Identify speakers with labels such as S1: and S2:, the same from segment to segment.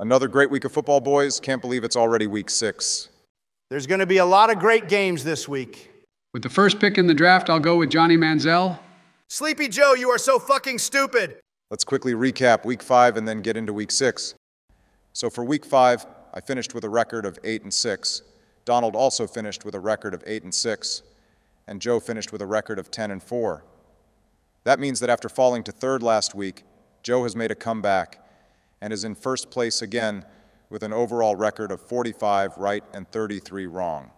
S1: Another great week of football, boys. Can't believe it's already week six.
S2: There's going to be a lot of great games this week.
S3: With the first pick in the draft, I'll go with Johnny Manziel.
S2: Sleepy Joe, you are so fucking stupid.
S1: Let's quickly recap week five and then get into week six. So for week five, I finished with a record of eight and six. Donald also finished with a record of eight and six, and Joe finished with a record of 10 and four. That means that after falling to third last week, Joe has made a comeback and is in first place again with an overall record of 45 right and 33 wrong.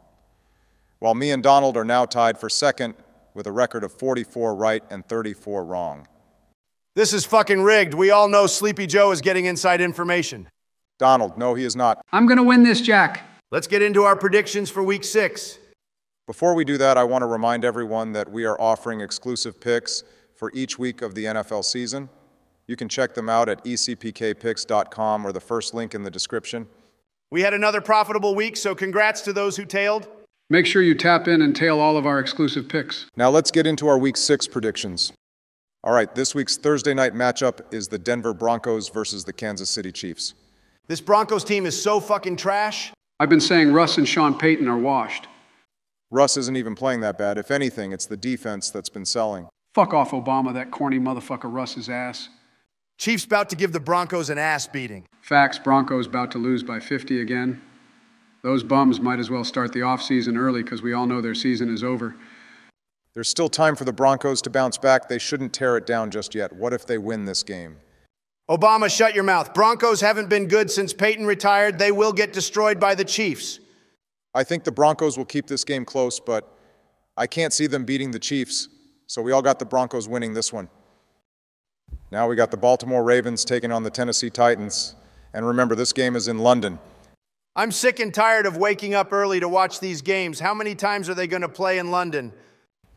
S1: While me and Donald are now tied for second with a record of 44 right and 34 wrong.
S2: This is fucking rigged. We all know Sleepy Joe is getting inside information.
S1: Donald, no, he is not.
S3: I'm going to win this, Jack.
S2: Let's get into our predictions for week six.
S1: Before we do that, I want to remind everyone that we are offering exclusive picks for each week of the NFL season. You can check them out at E ecpkpicks.com or the first link in the description.
S2: We had another profitable week, so congrats to those who tailed.
S3: Make sure you tap in and tail all of our exclusive picks.
S1: Now let's get into our week six predictions. All right, this week's Thursday night matchup is the Denver Broncos versus the Kansas City Chiefs.
S2: This Broncos team is so fucking trash.
S3: I've been saying Russ and Sean Payton are washed.
S1: Russ isn't even playing that bad. If anything, it's the defense that's been selling.
S3: Fuck off, Obama, that corny motherfucker Russ's ass.
S2: Chiefs about to give the Broncos an ass beating.
S3: Facts, Broncos about to lose by 50 again. Those bums might as well start the offseason early because we all know their season is over.
S1: There's still time for the Broncos to bounce back. They shouldn't tear it down just yet. What if they win this game?
S2: Obama, shut your mouth. Broncos haven't been good since Peyton retired. They will get destroyed by the Chiefs.
S1: I think the Broncos will keep this game close, but I can't see them beating the Chiefs. So we all got the Broncos winning this one. Now we got the Baltimore Ravens taking on the Tennessee Titans. And remember, this game is in London.
S2: I'm sick and tired of waking up early to watch these games. How many times are they going to play in London?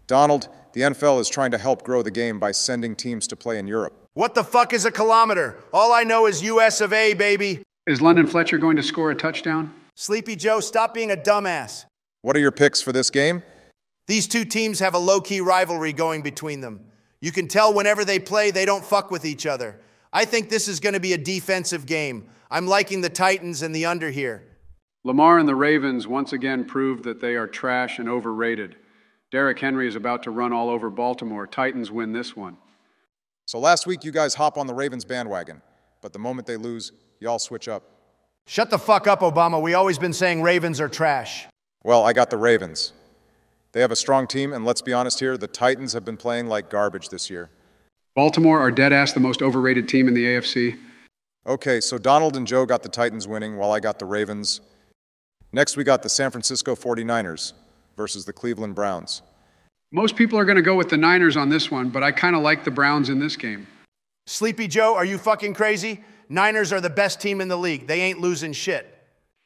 S1: Donald, the NFL is trying to help grow the game by sending teams to play in Europe.
S2: What the fuck is a kilometer? All I know is US of A, baby.
S3: Is London Fletcher going to score a touchdown?
S2: Sleepy Joe, stop being a dumbass.
S1: What are your picks for this game?
S2: These two teams have a low key rivalry going between them. You can tell whenever they play, they don't fuck with each other. I think this is going to be a defensive game. I'm liking the Titans and the under here.
S3: Lamar and the Ravens once again proved that they are trash and overrated. Derrick Henry is about to run all over Baltimore. Titans win this one.
S1: So last week, you guys hop on the Ravens bandwagon, but the moment they lose, y'all switch up.
S2: Shut the fuck up, Obama. We always been saying Ravens are trash.
S1: Well, I got the Ravens. They have a strong team, and let's be honest here, the Titans have been playing like garbage this year.
S3: Baltimore are dead ass the most overrated team in the AFC.
S1: Okay, so Donald and Joe got the Titans winning while I got the Ravens. Next, we got the San Francisco 49ers versus the Cleveland Browns.
S3: Most people are going to go with the Niners on this one, but I kind of like the Browns in this game.
S2: Sleepy Joe, are you fucking crazy? Niners are the best team in the league. They ain't losing shit.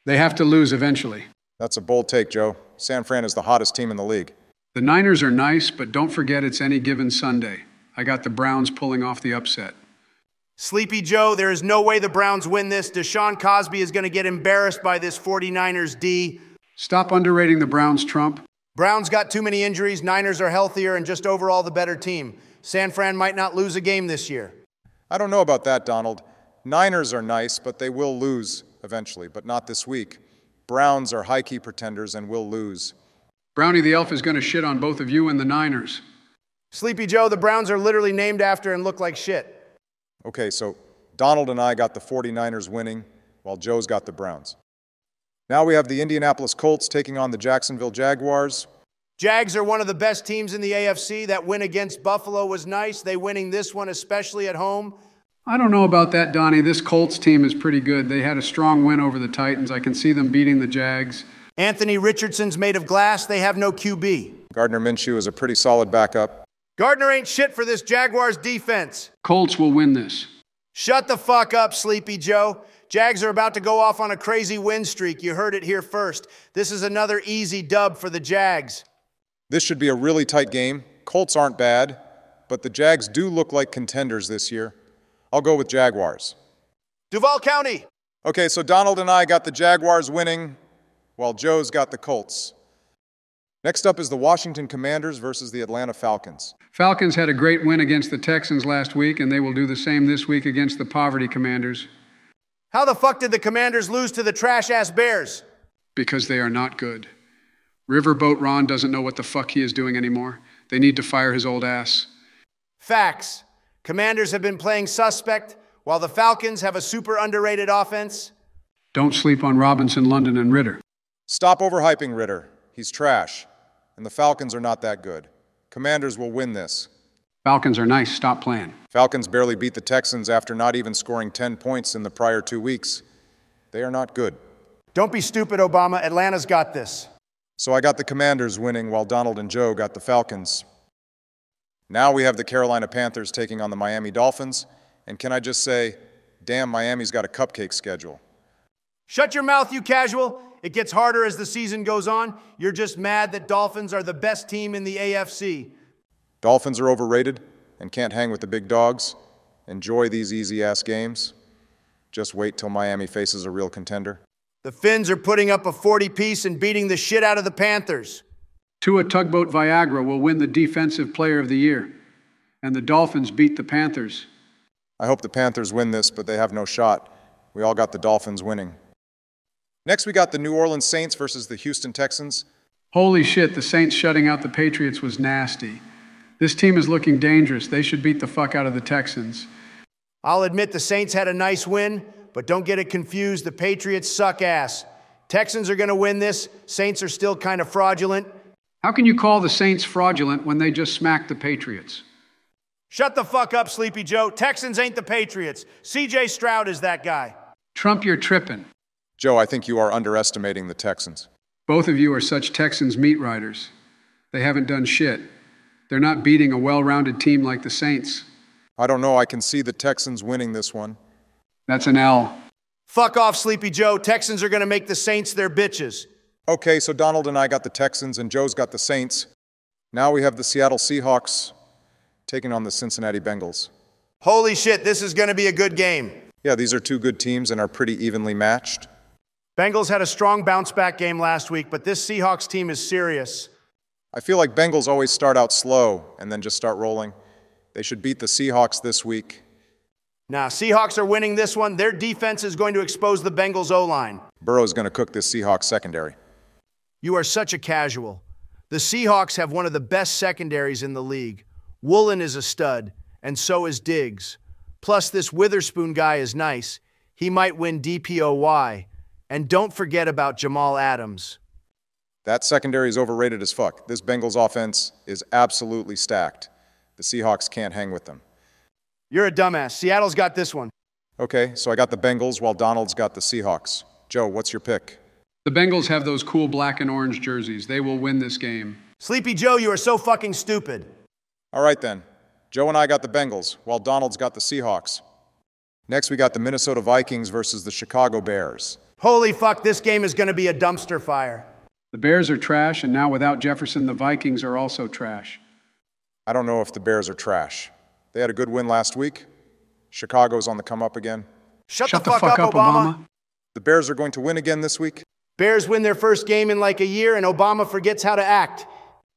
S3: They have to lose eventually.
S1: That's a bold take, Joe. San Fran is the hottest team in the league.
S3: The Niners are nice, but don't forget it's any given Sunday. I got the Browns pulling off the upset.
S2: Sleepy Joe, there is no way the Browns win this. Deshaun Cosby is going to get embarrassed by this 49ers D.
S3: Stop underrating the Browns, Trump.
S2: Browns got too many injuries. Niners are healthier and just overall the better team. San Fran might not lose a game this year.
S1: I don't know about that, Donald. Niners are nice, but they will lose eventually, but not this week. Browns are high key pretenders and will lose.
S3: Brownie the Elf is going to shit on both of you and the Niners.
S2: Sleepy Joe, the Browns are literally named after and look like shit.
S1: Okay, so Donald and I got the 49ers winning, while Joe's got the Browns. Now we have the Indianapolis Colts taking on the Jacksonville Jaguars.
S2: Jags are one of the best teams in the AFC. That win against Buffalo was nice. They winning this one, especially at home.
S3: I don't know about that, Donnie. This Colts team is pretty good. They had a strong win over the Titans. I can see them beating the Jags.
S2: Anthony Richardson's made of glass. They have no QB.
S1: Gardner Minshew is a pretty solid backup.
S2: Gardner ain't shit for this Jaguars defense.
S3: Colts will win this.
S2: Shut the fuck up, Sleepy Joe. Jags are about to go off on a crazy win streak. You heard it here first. This is another easy dub for the Jags.
S1: This should be a really tight game. Colts aren't bad, but the Jags do look like contenders this year. I'll go with Jaguars.
S2: Duval County.
S1: Okay, so Donald and I got the Jaguars winning, while Joe's got the Colts. Next up is the Washington Commanders versus the Atlanta Falcons.
S3: Falcons had a great win against the Texans last week, and they will do the same this week against the Poverty Commanders.
S2: How the fuck did the Commanders lose to the trash ass Bears?
S3: Because they are not good. Riverboat Ron doesn't know what the fuck he is doing anymore. They need to fire his old ass.
S2: Facts. Commanders have been playing suspect, while the Falcons have a super underrated offense.
S3: Don't sleep on Robinson, London, and Ridder.
S1: Stop overhyping Ridder. He's trash. And the Falcons are not that good. Commanders will win this.
S3: Falcons are nice. Stop playing.
S1: Falcons barely beat the Texans after not even scoring 10 points in the prior two weeks. They are not good.
S2: Don't be stupid, Obama. Atlanta's got this.
S1: So I got the Commanders winning while Donald and Joe got the Falcons. Now we have the Carolina Panthers taking on the Miami Dolphins. And can I just say, damn, Miami's got a cupcake schedule.
S2: Shut your mouth, you casual. It gets harder as the season goes on. You're just mad that Dolphins are the best team in the AFC.
S1: Dolphins are overrated and can't hang with the big dogs. Enjoy these easy ass games. Just wait till Miami faces a real contender.
S2: The Finns are putting up a 40 piece and beating the shit out of the Panthers.
S3: Tua Tugboat Viagra will win the Defensive Player of the Year. And the Dolphins beat the Panthers.
S1: I hope the Panthers win this, but they have no shot. We all got the Dolphins winning. Next, we got the New Orleans Saints versus the Houston Texans.
S3: Holy shit, the Saints shutting out the Patriots was nasty. This team is looking dangerous. They should beat the fuck out of the Texans.
S2: I'll admit the Saints had a nice win, but don't get it confused. The Patriots suck ass. Texans are going to win this. Saints are still kind of fraudulent.
S3: How can you call the Saints fraudulent when they just smacked the Patriots?
S2: Shut the fuck up, Sleepy Joe. Texans ain't the Patriots. CJ Stroud is that guy.
S3: Trump, you're tripping.
S1: Joe, I think you are underestimating the Texans.
S3: Both of you are such Texans meat riders. They haven't done shit. They're not beating a well rounded team like the Saints.
S1: I don't know. I can see the Texans winning this one.
S3: That's an L.
S2: Fuck off, Sleepy Joe. Texans are going to make the Saints their bitches.
S1: Okay, so Donald and I got the Texans, and Joe's got the Saints. Now we have the Seattle Seahawks taking on the Cincinnati Bengals.
S2: Holy shit, this is going to be a good game.
S1: Yeah, these are two good teams and are pretty evenly matched.
S2: Bengals had a strong bounce back game last week, but this Seahawks team is serious.
S1: I feel like Bengals always start out slow and then just start rolling. They should beat the Seahawks this week.
S2: Now, Seahawks are winning this one. Their defense is going to expose the Bengals O line.
S1: Burrow's going to cook this Seahawks secondary.
S2: You are such a casual. The Seahawks have one of the best secondaries in the league. Woolen is a stud, and so is Diggs. Plus, this Witherspoon guy is nice. He might win DPOY. And don't forget about Jamal Adams.
S1: That secondary is overrated as fuck. This Bengals offense is absolutely stacked. The Seahawks can't hang with them.
S2: You're a dumbass. Seattle's got this one.
S1: Okay, so I got the Bengals while Donald's got the Seahawks. Joe, what's your pick?
S3: The Bengals have those cool black and orange jerseys. They will win this game.
S2: Sleepy Joe, you are so fucking stupid.
S1: All right then. Joe and I got the Bengals while Donald's got the Seahawks. Next, we got the Minnesota Vikings versus the Chicago Bears.
S2: Holy fuck, this game is going to be a dumpster fire.
S3: The Bears are trash, and now without Jefferson, the Vikings are also trash.
S1: I don't know if the Bears are trash. They had a good win last week. Chicago's on the come up again.
S2: Shut,
S3: Shut
S2: the, fuck, up, Obama.
S1: The Bears are going to win again this week.
S2: Bears win their first game in like a year, and Obama forgets how to act.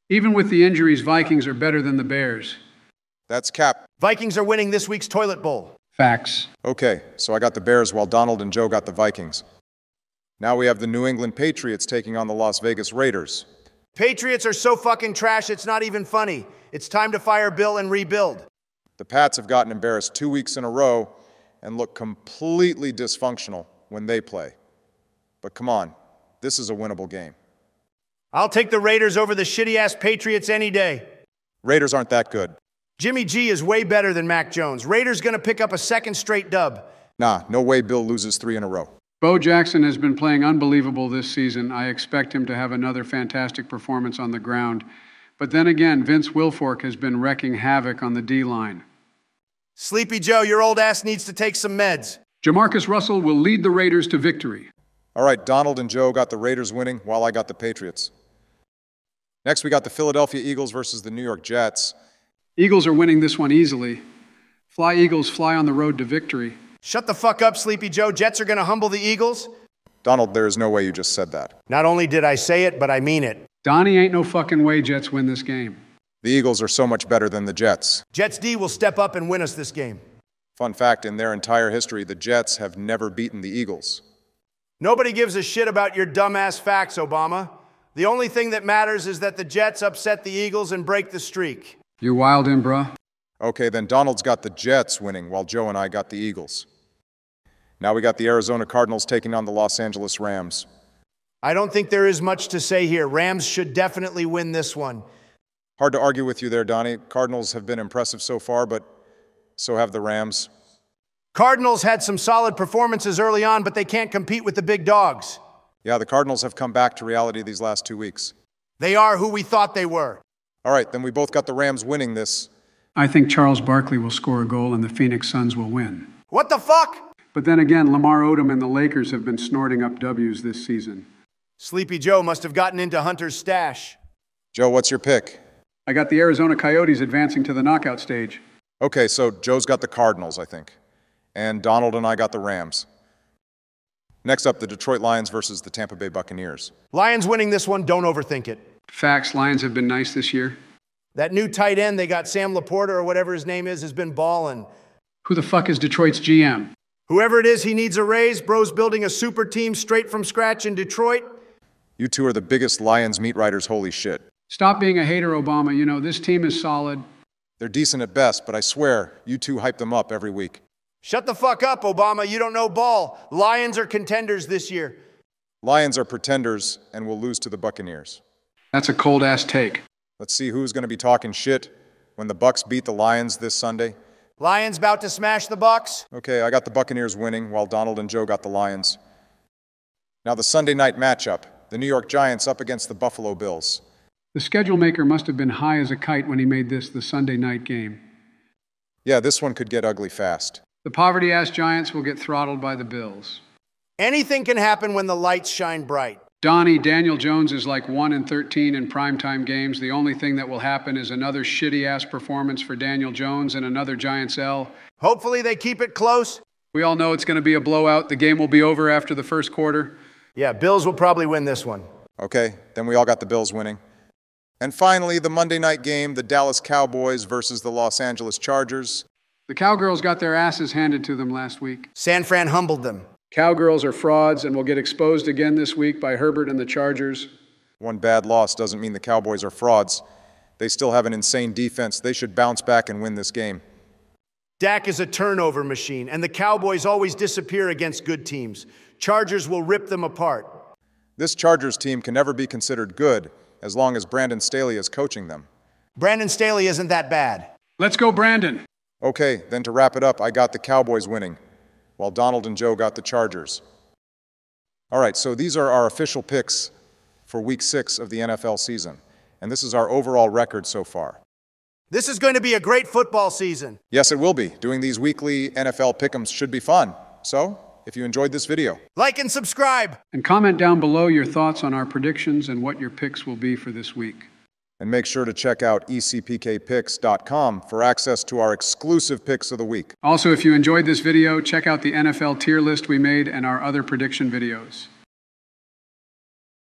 S3: Even with the injuries, Vikings are better than the Bears.
S1: That's cap.
S2: Vikings are winning this week's toilet bowl.
S3: Facts.
S1: Okay, so I got the Bears while Donald and Joe got the Vikings. Now we have the New England Patriots taking on the Las Vegas Raiders.
S2: Patriots are so fucking trash, it's not even funny. It's time to fire Bill and rebuild.
S1: The Pats have gotten embarrassed two weeks in a row and look completely dysfunctional when they play. But come on, this is a winnable game.
S2: I'll take the Raiders over the shitty ass Patriots any day.
S1: Raiders aren't that good.
S2: Jimmy G is way better than Mac Jones. Raiders gonna pick up a second straight dub.
S1: Nah, no way Bill loses three in a row.
S3: Bo Jackson has been playing unbelievable this season. I expect him to have another fantastic performance on the ground. But then again, Vince Wilfork has been wrecking havoc on the D line.
S2: Sleepy Joe, your old ass needs to take some meds.
S3: Jamarcus Russell will lead the Raiders to victory.
S1: All right, Donald and Joe got the Raiders winning while I got the Patriots. Next, we got the Philadelphia Eagles versus the New York Jets.
S3: Eagles are winning this one easily. Fly Eagles fly on the road to victory.
S2: Shut the fuck up, Sleepy Joe. Jets are gonna humble the Eagles.
S1: Donald, there is no way you just said that.
S2: Not only did I say it, but I mean it.
S3: Donnie ain't no fucking way Jets win this game.
S1: The Eagles are so much better than the Jets.
S2: Jets D will step up and win us this game.
S1: Fun fact in their entire history, the Jets have never beaten the Eagles.
S2: Nobody gives a shit about your dumbass facts, Obama. The only thing that matters is that the Jets upset the Eagles and break the streak.
S3: You wild in, bruh?
S1: Okay, then Donald's got the Jets winning while Joe and I got the Eagles. Now we got the Arizona Cardinals taking on the Los Angeles Rams.
S2: I don't think there is much to say here. Rams should definitely win this one.
S1: Hard to argue with you there, Donnie. Cardinals have been impressive so far, but so have the Rams.
S2: Cardinals had some solid performances early on, but they can't compete with the big dogs.
S1: Yeah, the Cardinals have come back to reality these last two weeks.
S2: They are who we thought they were.
S1: All right, then we both got the Rams winning this.
S3: I think Charles Barkley will score a goal and the Phoenix Suns will win.
S2: What the fuck?
S3: But then again, Lamar Odom and the Lakers have been snorting up W's this season.
S2: Sleepy Joe must have gotten into Hunter's stash.
S1: Joe, what's your pick?
S3: I got the Arizona Coyotes advancing to the knockout stage.
S1: Okay, so Joe's got the Cardinals, I think. And Donald and I got the Rams. Next up, the Detroit Lions versus the Tampa Bay Buccaneers.
S2: Lions winning this one, don't overthink it.
S3: Facts, Lions have been nice this year.
S2: That new tight end they got, Sam Laporta or whatever his name is, has been balling.
S3: Who the fuck is Detroit's GM?
S2: Whoever it is, he needs a raise. Bro's building a super team straight from scratch in Detroit.
S1: You two are the biggest Lions meat writers, holy shit.
S3: Stop being a hater, Obama. You know, this team is solid.
S1: They're decent at best, but I swear, you two hype them up every week.
S2: Shut the fuck up, Obama. You don't know ball. Lions are contenders this year.
S1: Lions are pretenders and will lose to the Buccaneers.
S3: That's a cold ass take.
S1: Let's see who's going to be talking shit when the Bucks beat the Lions this Sunday.
S2: Lions about to smash the Bucks.
S1: Okay, I got the Buccaneers winning while Donald and Joe got the Lions. Now the Sunday night matchup, the New York Giants up against the Buffalo Bills.
S3: The schedule maker must have been high as a kite when he made this the Sunday night game.
S1: Yeah, this one could get ugly fast.
S3: The poverty ass Giants will get throttled by the Bills.
S2: Anything can happen when the lights shine bright.
S3: Donnie, Daniel Jones is like 1 in 13 in primetime games. The only thing that will happen is another shitty ass performance for Daniel Jones and another Giants L.
S2: Hopefully they keep it close.
S3: We all know it's going to be a blowout. The game will be over after the first quarter.
S2: Yeah, Bills will probably win this one.
S1: Okay, then we all got the Bills winning. And finally, the Monday night game, the Dallas Cowboys versus the Los Angeles Chargers.
S3: The Cowgirls got their asses handed to them last week.
S2: San Fran humbled them.
S3: Cowgirls are frauds and will get exposed again this week by Herbert and the Chargers.
S1: One bad loss doesn't mean the Cowboys are frauds. They still have an insane defense. They should bounce back and win this game.
S2: Dak is a turnover machine, and the Cowboys always disappear against good teams. Chargers will rip them apart.
S1: This Chargers team can never be considered good as long as Brandon Staley is coaching them.
S2: Brandon Staley isn't that bad.
S3: Let's go, Brandon.
S1: Okay, then to wrap it up, I got the Cowboys winning, while Donald and Joe got the Chargers. All right, so these are our official picks for week six of the NFL season, and this is our overall record so far.
S2: This is going to be a great football season.
S1: Yes, it will be. Doing these weekly NFL pick'ems should be fun. So, if you enjoyed this video,
S2: Like and subscribe.
S3: And comment down below your thoughts on our predictions and what your picks will be for this week.
S1: And make sure to check out ecpkpicks.com for access to our exclusive picks of the week.
S3: Also, if you enjoyed this video, check out the NFL tier list we made and our other prediction videos.